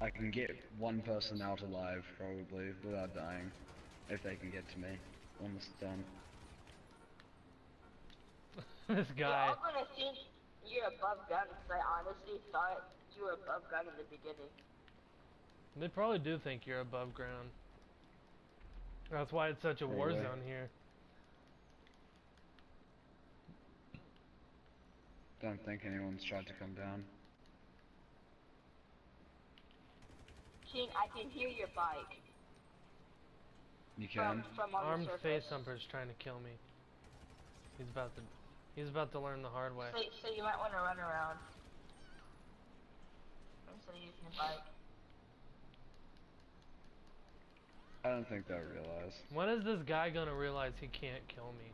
I can get one person out alive, probably, without dying. If they can get to me. On the stun. this Yeah, guy. I'm gonna think you're above ground because I honestly thought you were above ground in the beginning. They probably do think you're above ground. That's why it's such a war zone here. Don't think anyone's tried to come down. King, I can hear your bike You from can? from on Armed face surface. humper's trying to kill me. He's about to he's about to learn the hard way. So, so you might want to run around instead of using your bike. I don't think they'll realize. When is this guy gonna realize he can't kill me?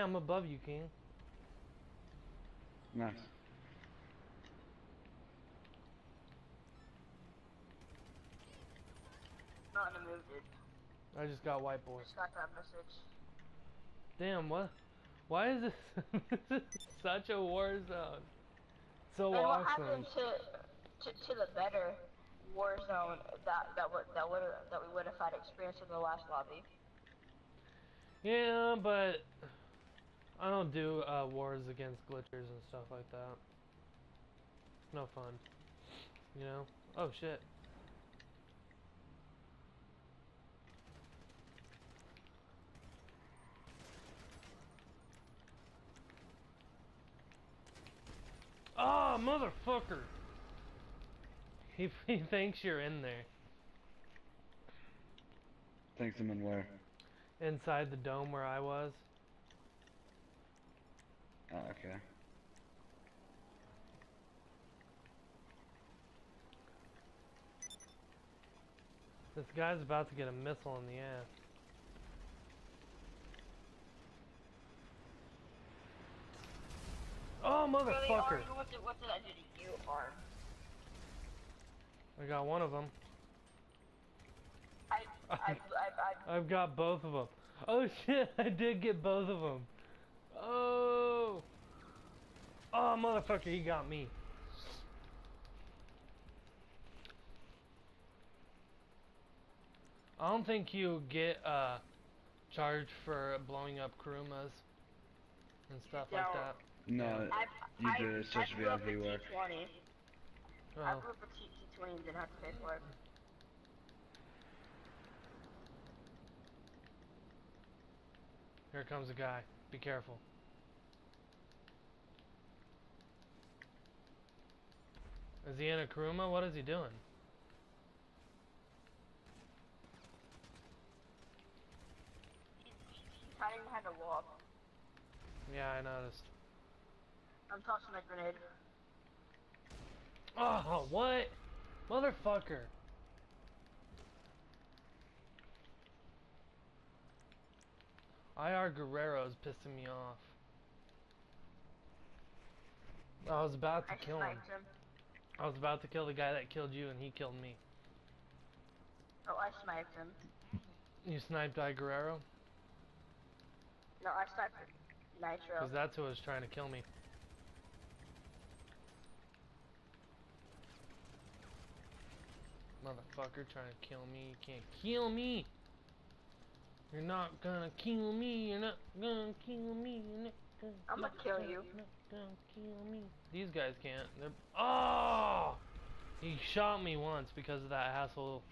Hey, I'm above you, King. Nice. Not in the mood, dude. I just got white boy. Just got that message. Damn, what? Why is this, this is such a war zone? So and what awesome. happened to, to to the better war zone that that would that would that we would have had experience in the last lobby? Yeah, but I don't do uh, wars against glitchers and stuff like that. It's no fun. You know? Oh shit. Oh, motherfucker! He, he thinks you're in there. Thanks them in where? Inside the dome where I was. Oh, okay. This guy's about to get a missile in the ass. Oh, motherfucker! Ari, what did, what did I do to you, Arm? I got one of them. I, I, I, I, I've got both of them. Oh shit, I did get both of them. Oh! Oh, motherfucker, he got me. I don't think you get uh, charged for blowing up Kurumas and stuff like that. No, I, you I, do. It's I just grew up VIP with work. T20. I Oh. grew up with T20 and didn't have to pay for it. Here comes a guy. Be careful. Is he in a Kuruma? What is he doing? He's hiding behind a wall. Yeah, I noticed. I'm tossing a grenade. Oh, what? Motherfucker. IR Guerrero's pissing me off. I was about to I kill him. him. I was about to kill the guy that killed you and he killed me. Oh, I sniped him. You sniped I Guerrero? No, I sniped Nitro. Because that's who was trying to kill me. Motherfucker trying to kill me. You can't kill me. You're not gonna kill me. You're not gonna kill me. You're not gonna I'm gonna kill you. You're not kill me. These guys can't. They're. Oh! He shot me once because of that asshole.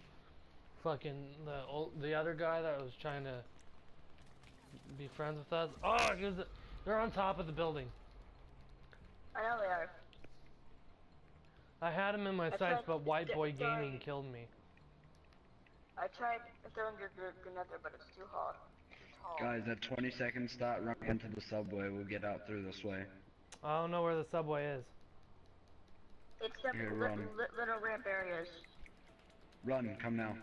Fucking the old, the other guy that was trying to be friends with us. Oh, he was, they're on top of the building. I know they are. I had him in my I sights, but White Boy get. Gaming killed me. I tried throwing your gr- grenade there, but it's too hot. Guys, at 20 seconds, start running into the subway. We'll get out through this way. I don't know where the subway is. It's the little ramp areas. Run, come now.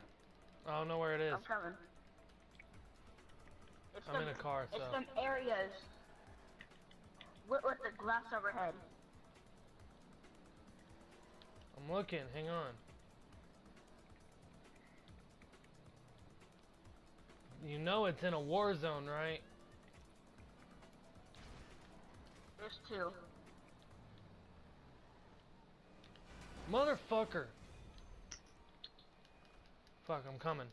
I don't know where it is. I'm coming. It's I'm some, in a car, it's so. It's some areas with, with the glass overhead. I'm looking, hang on. You know it's in a war zone, right? There's two. Motherfucker. Fuck, I'm coming.